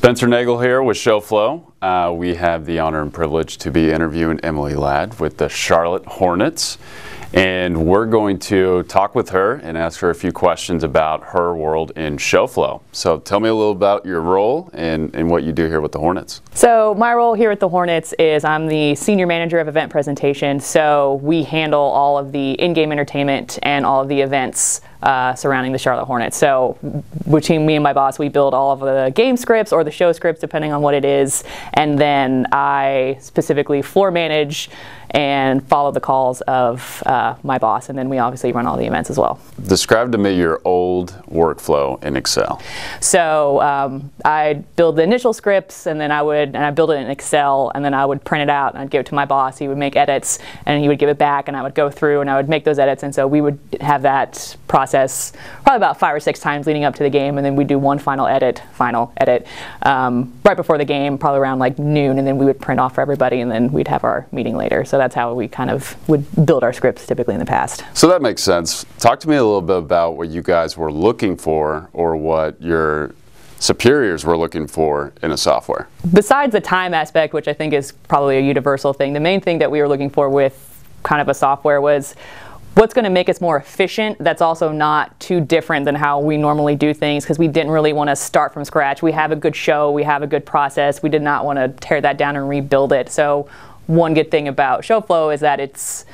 Spencer Nagel here with Shoflo. Uh, we have the honor and privilege to be interviewing Emily Ladd with the Charlotte Hornets. And we're going to talk with her and ask her a few questions about her world in Shoflo. So tell me a little about your role and, and what you do here with the Hornets. So my role here at the Hornets is I'm the senior manager of event presentation. So we handle all of the in-game entertainment and all of the events uh, surrounding the Charlotte Hornets. So between me and my boss, we build all of the game scripts or the show scripts, depending on what it is, and then I specifically floor manage and follow the calls of uh, my boss, and then we obviously run all the events as well. Describe to me your old workflow in Excel. So um, I'd build the initial scripts, and then I would, and I build it in Excel, and then I would print it out, and I'd give it to my boss. He would make edits, and he would give it back, and I would go through, and I would make those edits, and so we would have that process process probably about five or six times leading up to the game, and then we'd do one final edit, final edit, um, right before the game, probably around like noon, and then we would print off for everybody, and then we'd have our meeting later. So that's how we kind of would build our scripts typically in the past. So that makes sense. Talk to me a little bit about what you guys were looking for, or what your superiors were looking for in a software. Besides the time aspect, which I think is probably a universal thing, the main thing that we were looking for with kind of a software was what's going to make us more efficient that's also not too different than how we normally do things because we didn't really want to start from scratch. We have a good show, we have a good process. We did not want to tear that down and rebuild it. So one good thing about Shoflo is that it's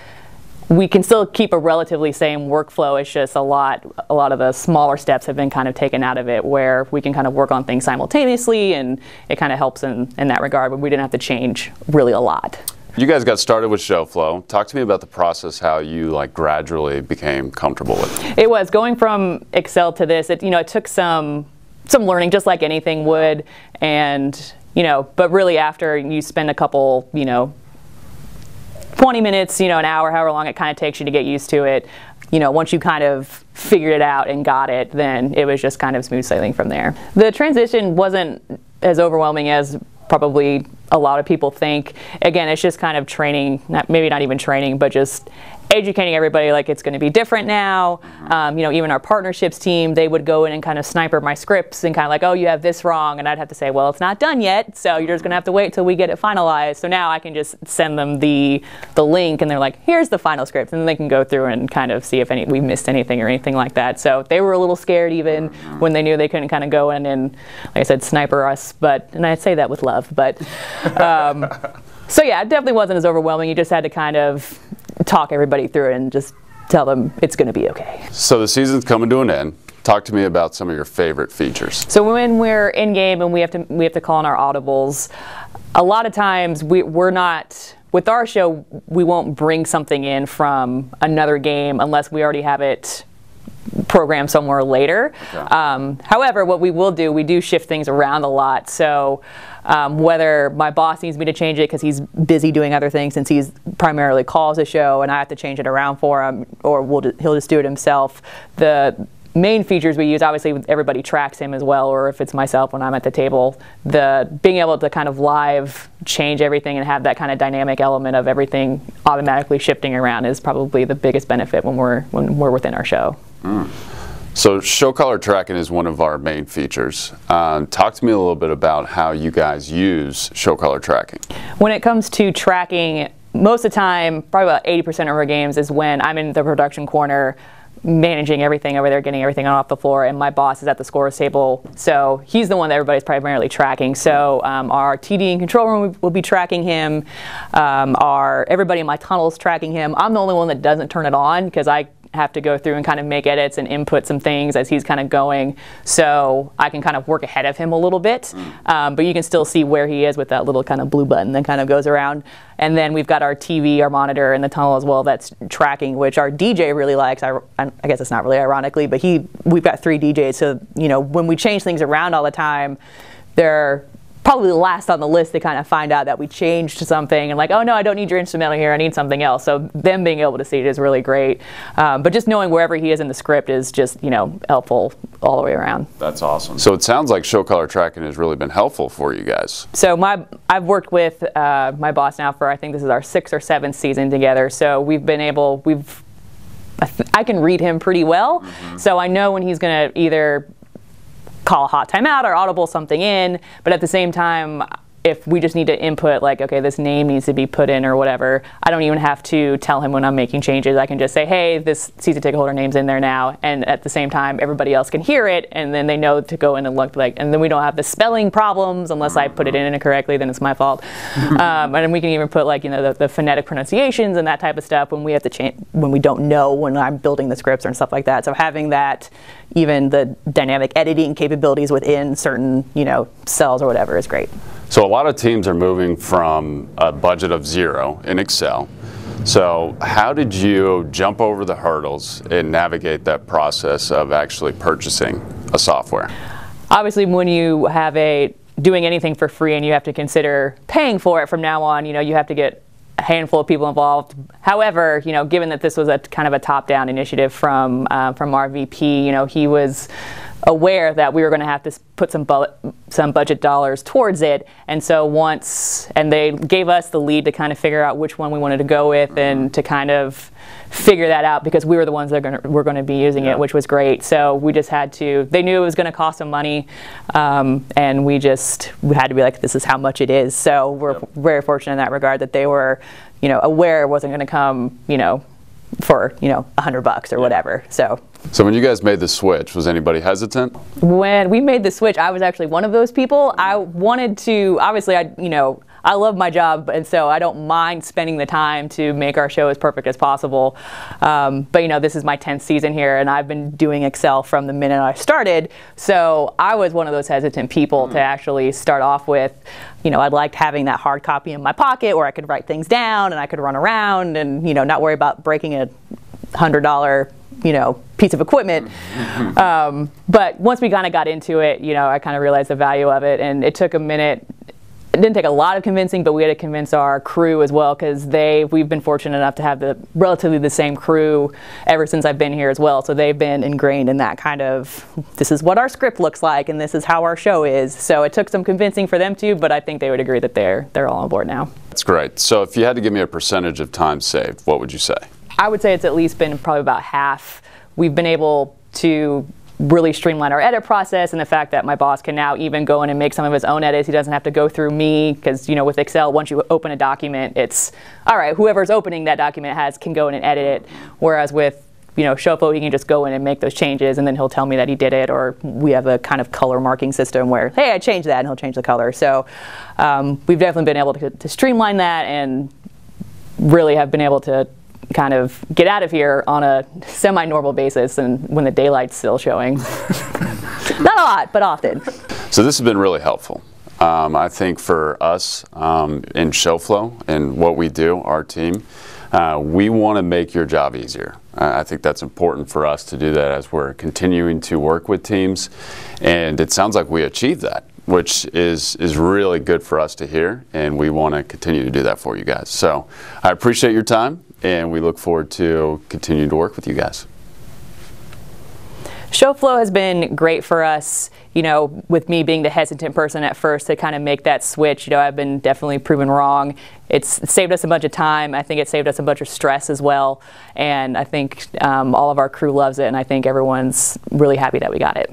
we can still keep a relatively same workflow. It's just a lot a lot of the smaller steps have been kind of taken out of it where we can kind of work on things simultaneously and it kind of helps in, in that regard, but we didn't have to change really a lot. You guys got started with Shoflo. Talk to me about the process, how you like gradually became comfortable with it. It was going from Excel to this. It you know it took some some learning, just like anything would, and you know, but really after you spend a couple, you know, 20 minutes, you know, an hour, however long it kind of takes you to get used to it. You know, once you kind of figured it out and got it, then it was just kind of smooth sailing from there. The transition wasn't as overwhelming as probably a lot of people think. Again, it's just kind of training, not, maybe not even training, but just educating everybody like it's going to be different now. Um, you know, even our partnerships team, they would go in and kind of sniper my scripts and kind of like, oh, you have this wrong, and I'd have to say, well, it's not done yet, so you're just going to have to wait till we get it finalized. So now I can just send them the the link, and they're like, here's the final script, and then they can go through and kind of see if any we missed anything or anything like that. So they were a little scared even when they knew they couldn't kind of go in and, like I said, sniper us. But and I say that with love, but. Um, so yeah, it definitely wasn't as overwhelming. You just had to kind of talk everybody through it and just tell them it's going to be okay. So the season's coming to an end. Talk to me about some of your favorite features. So when we're in game and we have to we have to call in our audibles, a lot of times we, we're not with our show we won't bring something in from another game unless we already have it programmed somewhere later. Okay. Um, however, what we will do, we do shift things around a lot. So um, whether my boss needs me to change it because he's busy doing other things since he's primarily calls the show and I have to change it around for him, or we'll he'll just do it himself. The main features we use, obviously everybody tracks him as well, or if it's myself when I'm at the table, the being able to kind of live change everything and have that kind of dynamic element of everything automatically shifting around is probably the biggest benefit when we're when we're within our show. Mm. So ShowCaller tracking is one of our main features. Um, talk to me a little bit about how you guys use ShowCaller tracking. When it comes to tracking, most of the time, probably about 80% of our games is when I'm in the production corner managing everything over there, getting everything off the floor, and my boss is at the scores table. So he's the one that everybody's primarily tracking. So um, our TD and control room will be tracking him. Um, our everybody in my tunnel is tracking him. I'm the only one that doesn't turn it on because I have to go through and kind of make edits and input some things as he's kind of going. So I can kind of work ahead of him a little bit. Mm. Um, but you can still see where he is with that little kind of blue button that kind of goes around. And then we've got our TV, our monitor in the tunnel as well that's tracking, which our DJ really likes. I, I guess it's not really ironically, but he we've got three DJs. So, you know, when we change things around all the time, they're probably the last on the list to kind of find out that we changed something and like, oh no, I don't need your instrumental here, I need something else. So them being able to see it is really great. Um, but just knowing wherever he is in the script is just, you know, helpful all the way around. That's awesome. So it sounds like ShowCaller tracking has really been helpful for you guys. So my, I've worked with uh, my boss now for, I think this is our sixth or seventh season together. So we've been able, we've, I, can read him pretty well. Mm-hmm. So I know when he's going to either call a hot timeout or audible something in. But at the same time, if we just need to input like okay this name needs to be put in or whatever i don't even have to tell him when i'm making changes. I can just say hey this season ticket holder name's in there now. And at the same time everybody else can hear it. And then they know to go in and look like and then we don't have the spelling problems unless i put it in incorrectly then it's my fault. Um, and we can even put like you know the, the, phonetic pronunciations and that type of stuff when we have to change when we don't know when i'm building the scripts or and stuff like that. So having that even the dynamic editing capabilities within certain you know cells or whatever is great so a lot of teams are moving from a budget of zero in Excel. So how did you jump over the hurdles and navigate that process of actually purchasing a software? Obviously, when you have a doing anything for free and you have to consider paying for it from now on, you know, you have to get a handful of people involved. However, you know, given that this was a kind of a top-down initiative from uh, from our VP, you know, he was aware that we were going to have to put some bu- some budget dollars towards it. And so once, and they gave us the lead to kind of figure out which one we wanted to go with mm-hmm. and to kind of figure that out because we were the ones that are gonna, were going to be using yeah. it, which was great. So we just had to. They knew it was going to cost some money, um, and we just we had to be like, this is how much it is. So we're yep. very fortunate in that regard that they were, you know, aware it wasn't going to come, you know, for you know a hundred bucks or whatever. So. So when you guys made the switch, was anybody hesitant? When we made the switch, I was actually one of those people. I wanted to obviously I you know I love my job, and so I don't mind spending the time to make our show as perfect as possible. Um, but you know, this is my 10th season here, and I've been doing Excel from the minute I started. So I was one of those hesitant people mm. to actually start off with. You know, I liked having that hard copy in my pocket where I could write things down and I could run around and you know not worry about breaking a hundred dollar you know piece of equipment um, but once we kind of got into it you know i kind of realized the value of it and it took a minute it didn't take a lot of convincing, but we had to convince our crew as well because they we've been fortunate enough to have the relatively the same crew ever since I've been here as well. So they've been ingrained in that kind of this is what our script looks like and this is how our show is. So it took some convincing for them too, but I think they would agree that they're they're all on board now. That's great. So if you had to give me a percentage of time saved, what would you say? I would say it's at least been probably about half. We've been able to really streamline our edit process and the fact that my boss can now even go in and make some of his own edits. He doesn't have to go through me because, you know, with Excel, once you open a document, it's all right, whoever's opening that document has can go in and edit it. Whereas with you know, Shoflo, he can just go in and make those changes, and then he'll tell me that he did it. Or we have a kind of color marking system where, hey, I changed that, and he'll change the color. So um, we've definitely been able to, to streamline that and really have been able to kind of get out of here on a semi-normal basis and when the daylight's still showing. Not a lot, but often. So this has been really helpful. Um, I think for us um, in Shoflo and what we do, our team, uh, we want to make your job easier. Uh, I think that's important for us to do that as we're continuing to work with teams. And it sounds like we achieved that, which is, is really good for us to hear. And we want to continue to do that for you guys. So I appreciate your time and we look forward to continuing to work with you guys. Shoflo has been great for us, you know, with me being the hesitant person at first to kind of make that switch. You know, I've been definitely proven wrong. It's saved us a bunch of time. I think it saved us a bunch of stress as well. And I think um, all of our crew loves it, and I think everyone's really happy that we got it.